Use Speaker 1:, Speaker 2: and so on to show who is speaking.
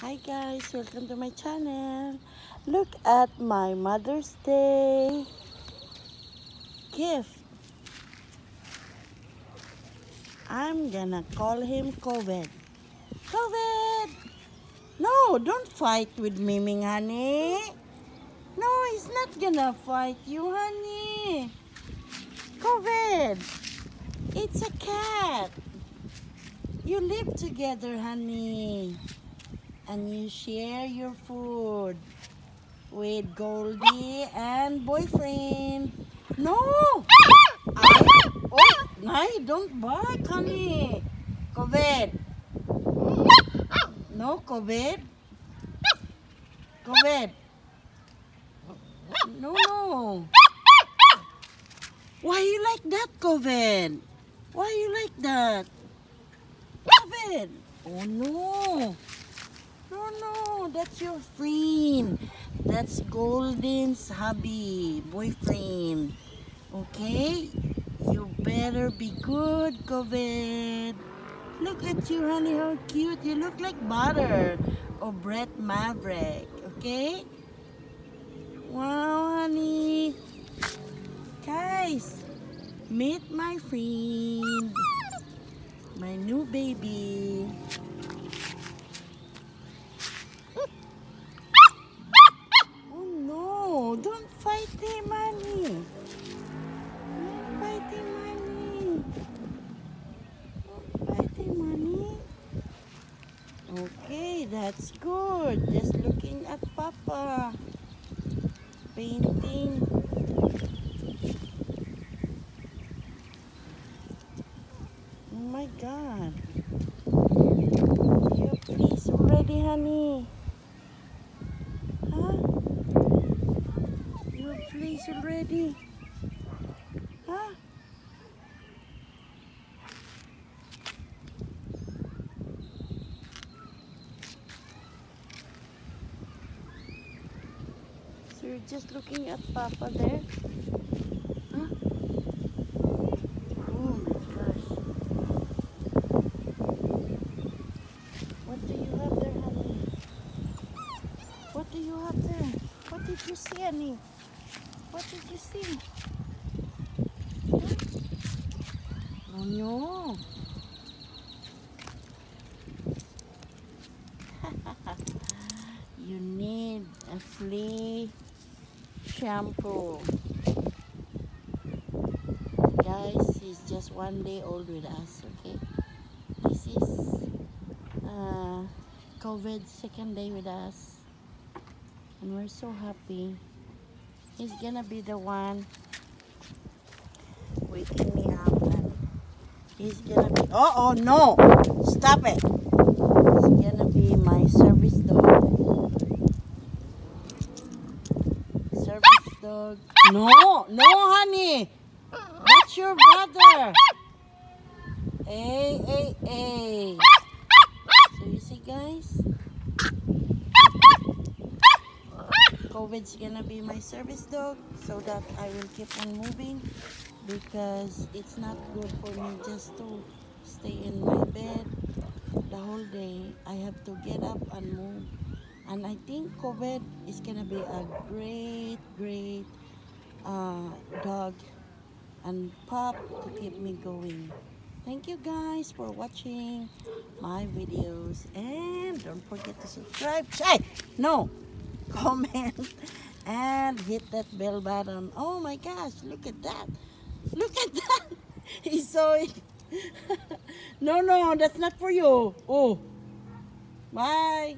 Speaker 1: Hi guys, welcome to my channel. Look at my Mother's Day gift. I'm gonna call him COVID. COVID! No, don't fight with Miming, honey. No, he's not gonna fight you, honey. COVID! It's a cat. You live together, honey. And you share your food with Goldie and boyfriend. No! I, oh, no, don't bark, honey. COVID. No, COVID. COVID. No, no. Why you like that, COVID? Why you like that? COVID. Oh, no. No, no. That's your friend. That's Golden's hubby, boyfriend. Okay? You better be good, COVID. Look at you, honey. How cute. You look like butter or Brett Maverick. Okay? Wow, honey. Guys, meet my friend. My new baby. Okay, that's good. Just looking at Papa. Painting. Oh my God. You please already, honey. Huh? You please already. Huh? So you're just looking at Papa there? Huh? Oh my gosh. What do you have there, honey? What do you have there? What did you see, honey? What did you see? Huh? Oh no. you need a flea shampoo. Guys, he's just one day old with us, okay? This is uh, COVID's second day with us. And we're so happy. He's gonna be the one waking me up. He's gonna be. Oh, oh no! Stop it! He's gonna be my service dog. No, no, honey! That's your brother! Hey, hey, hey! So you see, guys? COVID's gonna be my service dog so that I will keep on moving because it's not good for me just to stay in my bed the whole day. I have to get up and move. And I think COVID is gonna be a great, great uh, dog and pup to keep me going. Thank you guys for watching my videos and don't forget to subscribe. Hey, no, comment and hit that bell button. Oh my gosh, look at that. Look at that. He saw it. no, no, that's not for you. Oh, bye.